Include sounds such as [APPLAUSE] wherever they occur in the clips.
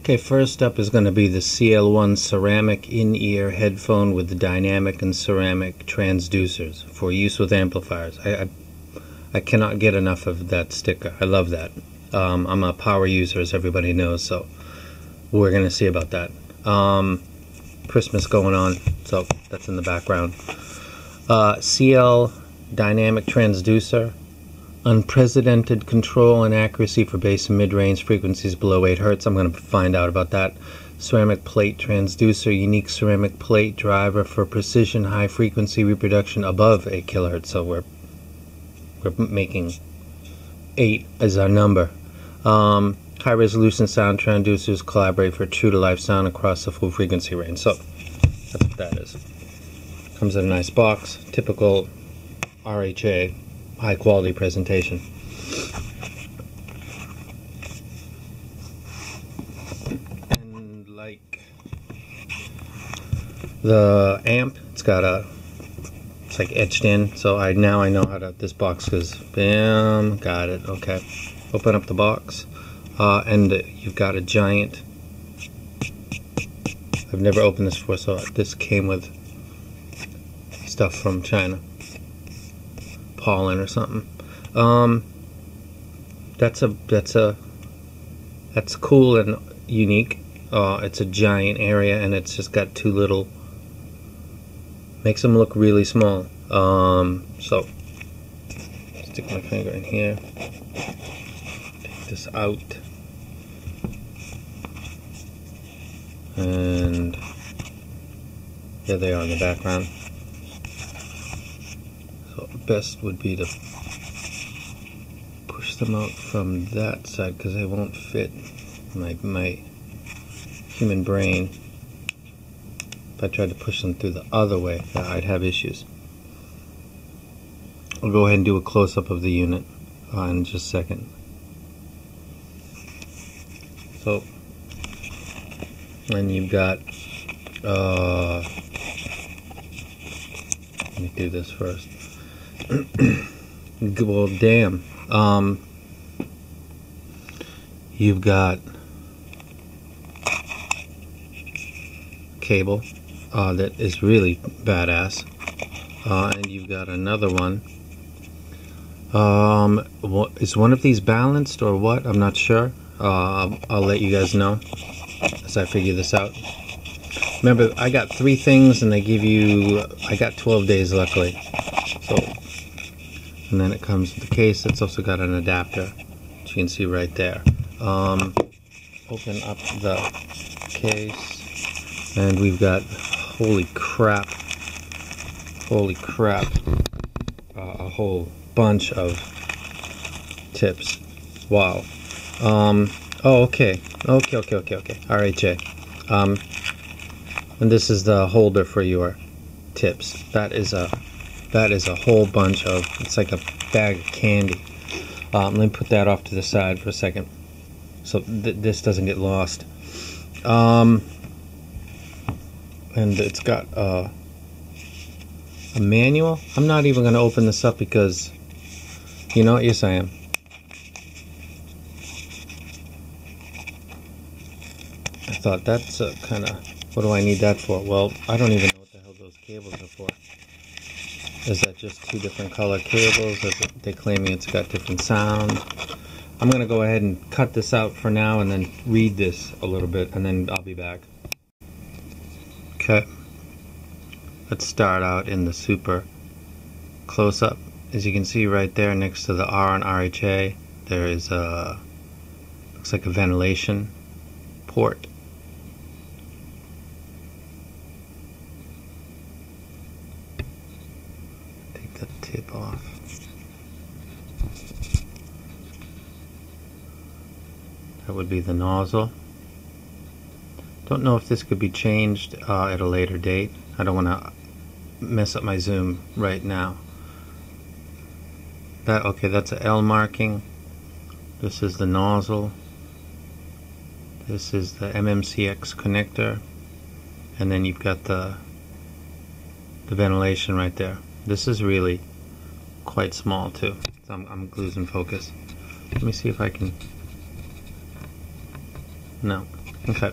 Okay, first up is going to be the CL1 ceramic in-ear headphone with the dynamic and ceramic transducers for use with amplifiers. I, I, I cannot get enough of that sticker. I love that. Um, I'm a power user, as everybody knows, so we're going to see about that. Um, Christmas going on, so that's in the background. Uh, CL dynamic transducer unprecedented control and accuracy for bass and mid-range frequencies below 8 hertz. I'm going to find out about that. Ceramic plate transducer, unique ceramic plate driver for precision high frequency reproduction above 8 kilohertz. So we're we're making 8 as our number. Um, high resolution sound transducers collaborate for true to life sound across the full frequency range. So that's what that is. Comes in a nice box, typical RHA high quality presentation. And like the amp, it's got a it's like etched in. So I now I know how to this box because bam, got it. Okay, open up the box, uh, and you've got a giant. I've never opened this before, so this came with stuff from China pollen or something. Um, that's a that's a that's cool and unique. Uh, it's a giant area and it's just got two little makes them look really small. Um, so stick my finger in here. Take this out. And there they are in the background best would be to push them out from that side because they won't fit my, my human brain. If I tried to push them through the other way, I'd have issues. I'll go ahead and do a close-up of the unit uh, in just a second. So, and you've got, uh, let me do this first. [CLEARS THROAT] well, damn. Um, you've got cable uh, that is really badass, uh, and you've got another one. Um, what, is one of these balanced or what? I'm not sure. Uh, I'll let you guys know as I figure this out. Remember, I got three things, and they give you. I got 12 days, luckily. So and then it comes with the case. It's also got an adapter which you can see right there. Um, open up the case. And we've got holy crap. Holy crap. Uh, a whole bunch of tips. Wow. Um, oh okay. Okay okay okay okay. RHA um, and this is the holder for your tips. That is a that is a whole bunch of, it's like a bag of candy. Um, let me put that off to the side for a second so th this doesn't get lost. Um, and it's got uh, a manual. I'm not even going to open this up because, you know, yes I am. I thought that's kind of, what do I need that for? Well, I don't even know what the hell those cables. Is that just two different color cables? They claim it's got different sounds. I'm going to go ahead and cut this out for now and then read this a little bit and then I'll be back. Okay. Let's start out in the super close-up. As you can see right there next to the R on RHA, there is a, looks like a ventilation port tip off. That would be the nozzle. Don't know if this could be changed uh, at a later date. I don't want to mess up my zoom right now. That okay, that's a L marking. This is the nozzle. This is the MMCX connector. And then you've got the the ventilation right there. This is really quite small too. So I'm, I'm losing focus. Let me see if I can. No. Okay.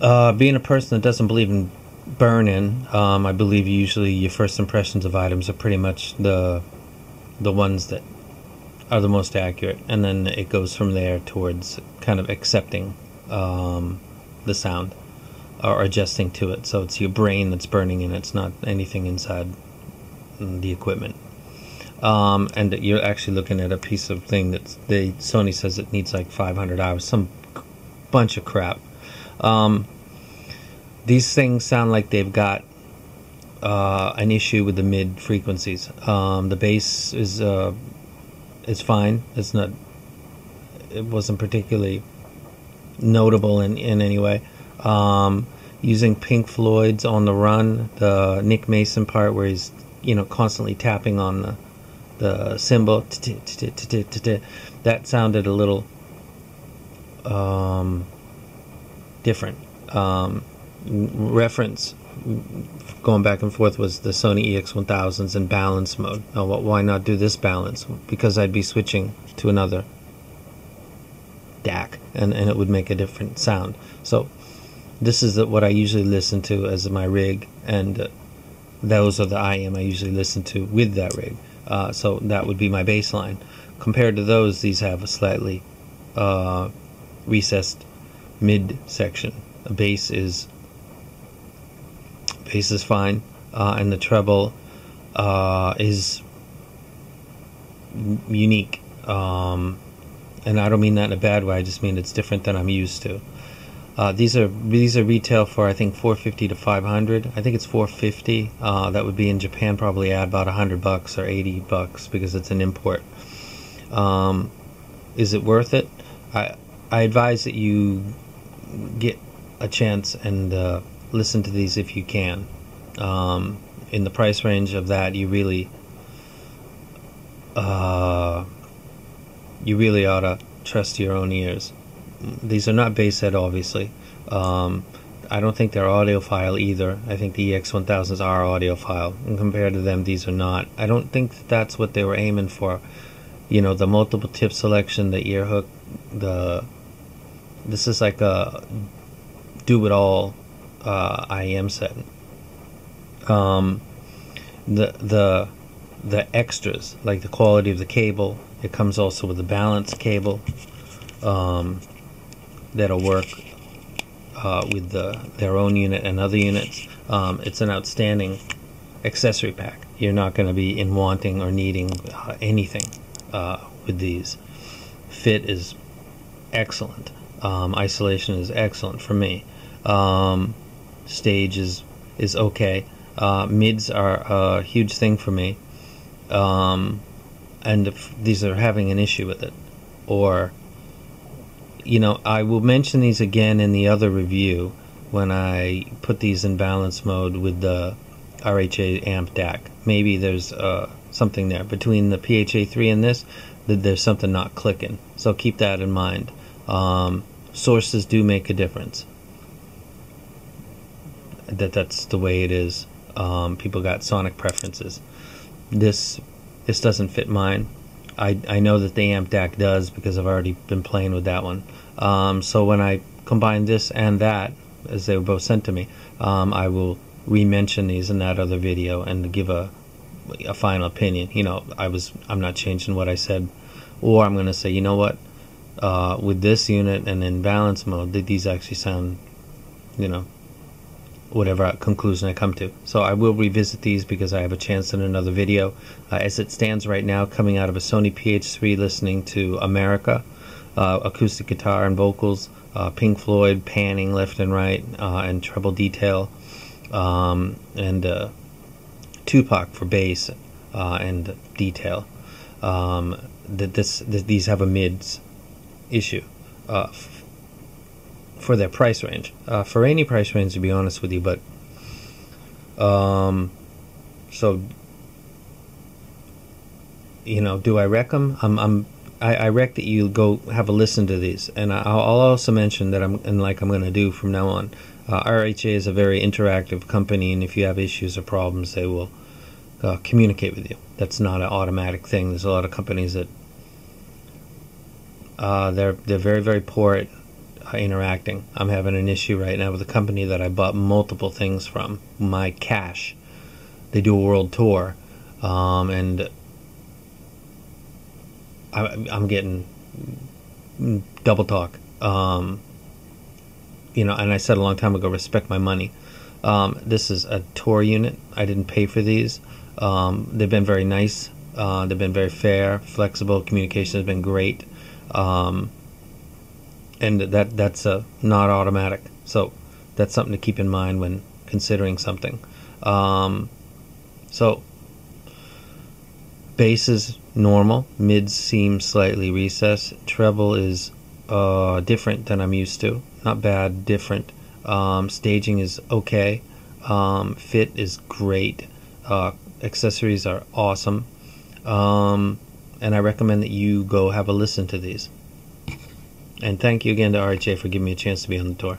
Uh, being a person that doesn't believe in burn-in, um, I believe usually your first impressions of items are pretty much the the ones that are the most accurate, and then it goes from there towards kind of accepting um, the sound or adjusting to it. So it's your brain that's burning and it's not anything inside the equipment. Um, and you're actually looking at a piece of thing that they Sony says it needs like 500 hours, some bunch of crap. Um, these things sound like they've got uh, an issue with the mid frequencies. Um, the bass is uh, is fine. It's not. It wasn't particularly notable in in any way. Um, using Pink Floyd's on the run, the Nick Mason part where he's you know constantly tapping on the the cymbal that sounded a little um, different. Um, reference going back and forth was the Sony EX1000s in balance mode. Now, why not do this balance? Because I'd be switching to another DAC, and, and it would make a different sound. So this is the, what I usually listen to as my rig, and uh, those are the IM I usually listen to with that rig. Uh, so that would be my baseline. Compared to those, these have a slightly uh, recessed mid section. The bass is bass is fine, uh, and the treble uh, is unique. Um, and I don't mean that in a bad way. I just mean it's different than I'm used to. Uh, these are these are retail for I think 450 to 500. I think it's 450. Uh, that would be in Japan probably at about 100 bucks or 80 bucks because it's an import. Um, is it worth it? I I advise that you get a chance and uh, listen to these if you can. Um, in the price range of that, you really uh, you really ought to trust your own ears. These are not Basshead, obviously. Um, I don't think they're audiophile either. I think the EX1000s are audiophile, and compared to them, these are not. I don't think that that's what they were aiming for. You know, the multiple tip selection, the ear hook, the this is like a do it all uh, IM setting. Um, the the the extras like the quality of the cable. It comes also with a balance cable. Um, that'll work uh, with the, their own unit and other units. Um, it's an outstanding accessory pack. You're not going to be in wanting or needing uh, anything uh, with these. Fit is excellent. Um, isolation is excellent for me. Um, stage is is okay. Uh, mids are a huge thing for me, um, and if these are having an issue with it, or you know, I will mention these again in the other review when I put these in balance mode with the RHA amp DAC. Maybe there's uh, something there between the PHA3 and this. That there's something not clicking. So keep that in mind. Um, sources do make a difference. That that's the way it is. Um, people got sonic preferences. This this doesn't fit mine. I, I know that the amp DAC does because I've already been playing with that one. Um, so when I combine this and that, as they were both sent to me, um, I will re-mention these in that other video and give a a final opinion. You know, I was I'm not changing what I said, or I'm going to say, you know what, uh, with this unit and in balance mode, did these actually sound, you know, whatever conclusion I come to. So I will revisit these because I have a chance in another video. Uh, as it stands right now, coming out of a Sony PHA3 listening to America, uh, acoustic guitar and vocals, uh, Pink Floyd panning left and right, uh, and treble detail, um, and uh, Tupac for bass uh, and detail. Um, that this, that these have a mids issue for their price range. Uh, for any price range, to be honest with you, but um, so you know, do I wreck them? I'm, I'm I, I that you go have a listen to these, and I'll, I'll also mention that I'm and like I'm going to do from now on. Uh, RHA is a very interactive company, and if you have issues or problems, they will uh, communicate with you. That's not an automatic thing. There's a lot of companies that Uh, they're they're very very poor at interacting. I'm having an issue right now with a company that I bought multiple things from. My Cash. They do a world tour, um, and I, I'm getting double talk. Um, you know, and I said a long time ago, respect my money. Um, this is a tour unit. I didn't pay for these. Um, they've been very nice. Uh, they've been very fair, flexible. Communication has been great, um, and that that's a not automatic. So that's something to keep in mind when considering something. Um, so bass is normal. Mids seem slightly recessed. Treble is uh, different than I'm used to. Not bad, different. Um, staging is okay. Um, fit is great. Uh, accessories are awesome. Um, and I recommend that you go have a listen to these. And thank you again to RHA for giving me a chance to be on the tour.